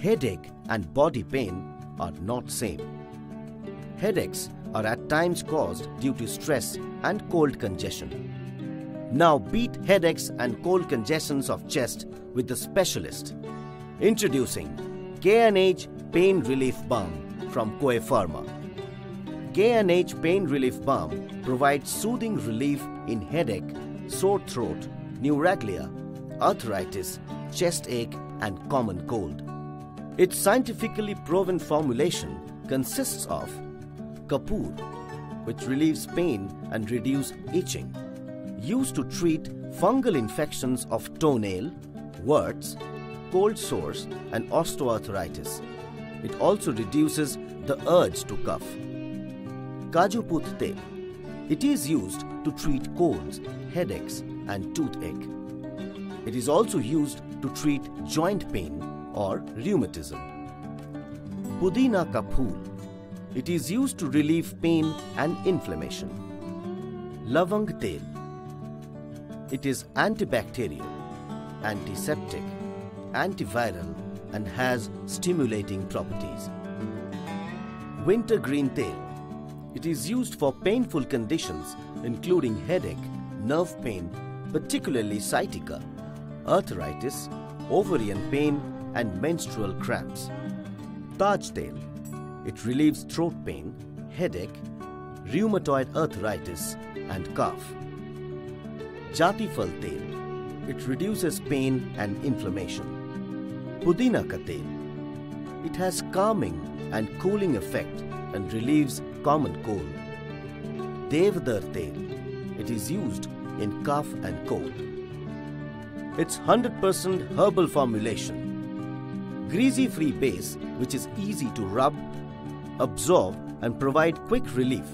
headache and body pain are not same. Headaches are at times caused due to stress and cold congestion. Now beat headaches and cold congestions of chest with the specialist. Introducing K&H Pain Relief Balm from Koe Pharma. K&H Pain Relief Balm provides soothing relief in headache, sore throat, neuralgia, arthritis, chest ache and common cold. Its scientifically proven formulation consists of Kapoor, which relieves pain and reduces itching, used to treat fungal infections of toenail, warts, cold sores and osteoarthritis. It also reduces the urge to cough. Kaju Put Tel. It is used to treat colds, headaches and toothache. It is also used to treat joint pain or rheumatism. Pudina Ka Phool. It is used to relieve pain and inflammation. Lavang Tel. It is antibacterial, antiseptic, antiviral and has stimulating properties. Winter green Tel. It is used for painful conditions including headache, nerve pain, particularly sciatica, arthritis, ovarian pain and menstrual cramps. Taj. It relieves throat pain, headache, rheumatoid arthritis and cough. Jati Fal Tel. It reduces pain and inflammation. Pudina Ka Tel. It has calming and cooling effect and relieves common cold. Devdar Tel. It is used in cough and cold. It's 100% herbal formulation. Greasy-free base which is easy to rub, absorb and provide quick relief